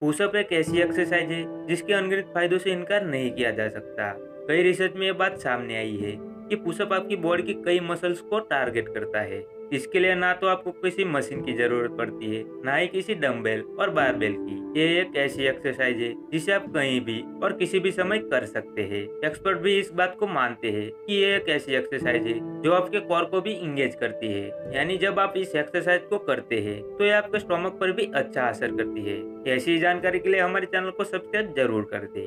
Pushup एक ऐसी exercise है, जिसके अनगिनत फायदों से इनकार नहीं किया जा सकता? कई रिसर्च में ये बात सामने आई है कि पुशअप आपकी बॉडी की कई मसल्स को टारगेट करता है। इसके लिए ना तो आपको किसी मशीन की ज़रूरत पड़ती है, ना ही किसी डम्बेल और बारबेल की। ये एक ऐसी एक्सरसाइज है जिसे आप कहीं भी और किसी भी समय कर सकते हैं। एक्सपर्ट भी इस बात को मानते हैं कि ये एक ऐसी एक्सरसाइज है जो आपके कोर को भी इंगेज करती है। यानी जब आप इस एक्सरसाइज को करते हैं तो ये आपके स्टोमक पर भी अच्छा असर करती है। ऐसी जानकारी के लिए हमारे चैनल को सब्सक्राइब ज़रूर कर दे।